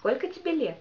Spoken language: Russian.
Сколько тебе лет?